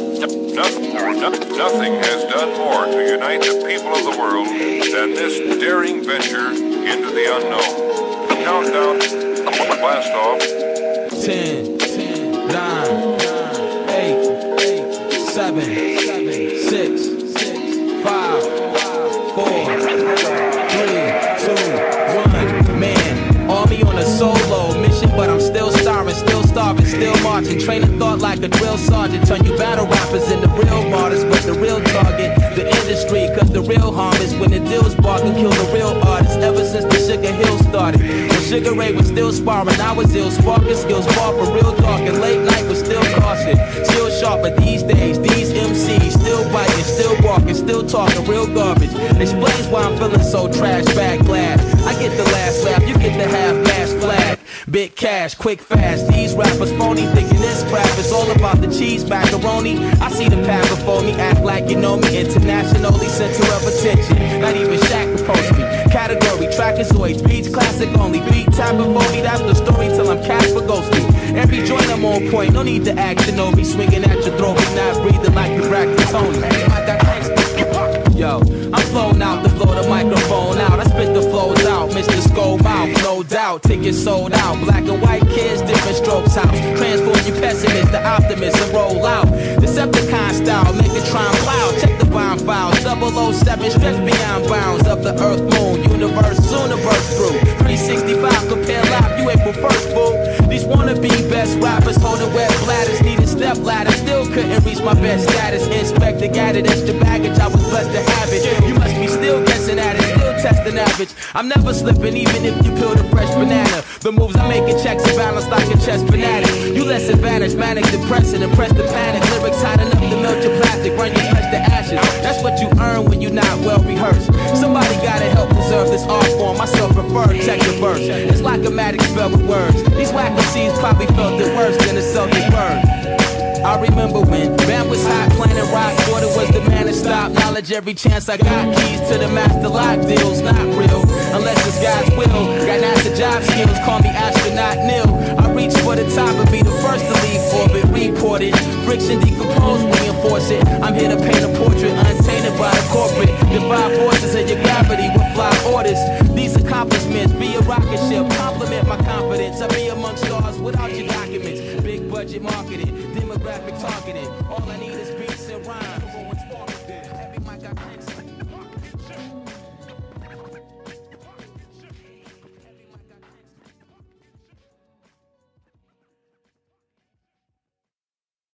Nothing, nothing has done more to unite the people of the world than this daring venture into the unknown. Countdown, blast off. 10, marching. Training thought like a drill sergeant. Turn you battle rappers into real martyrs, but the real target, the industry. Cause the real harm is when the deals bark and kill the real artists. Ever since the Sugar Hill started. When Sugar Ray was still sparring, I was ill. Sparking skills, far real dark. And late night was still caution. Still sharp, but these days, these MCs still biting, still walking, still talking real garbage. Explains why I'm feeling so trash bag glad. I get the last laugh, you get the half mast flag. Big cash, quick fast. These rappers phony, thinking this crap is all about the cheese macaroni. I see the path before me, act like you know me. Internationally, center of attention. Not even Shaq can post me. Category, trackazoids, beats, classic only. Beat time before me, that's the story till I'm cast for ghosting. Every joint I'm on point, no need to act to know me. Swinging at your throat, but not breathing like you Braxton Toni. I got Yo, I'm flown out to blow the microphone out. I spit flows out, Mr. Mouth, no doubt. Tickets sold out. Black and white kids, different strokes house. Transform your pessimist to optimist and roll out. Decepticon style, make it try and. Check the bomb files. 007 stretch beyond bounds of the earth, moon, universe, universe through. 365 compare live, you ain't April 1st, fool. These wannabe best rappers holding wet bladders, needed step ladder, still couldn't reach my best status. Inspector got it, extra baggage, I was blessed to have it. Still testing average. I'm never slipping, even if you peel the fresh banana. The moves I make in checks and balance like a chess fanatic. You less advantage, manic, depressing, impress the panic. Lyrics hot enough to melt your plastic, run your flesh to ashes. That's what you earn when you're not well rehearsed. Verse. It's like a magic spell with words. These whack MCs probably felt it worse than a Celtic bird. I remember when Bam was hot, Planet Rock, it was the man to stop. Knowledge every chance I got, keys to the master lock deals, not real, unless it's God's will. Got NASA job skills, call me astronaut Neil. I reach for the top and be the first to leave orbit, reported. Friction decompose, reinforce it. I'm here to paint a portrait, untainted by the corporate accomplishments. Be a rocket ship, compliment my confidence. I be among stars without your documents. Big budget marketing, demographic targeting. All I need is beats and rhymes.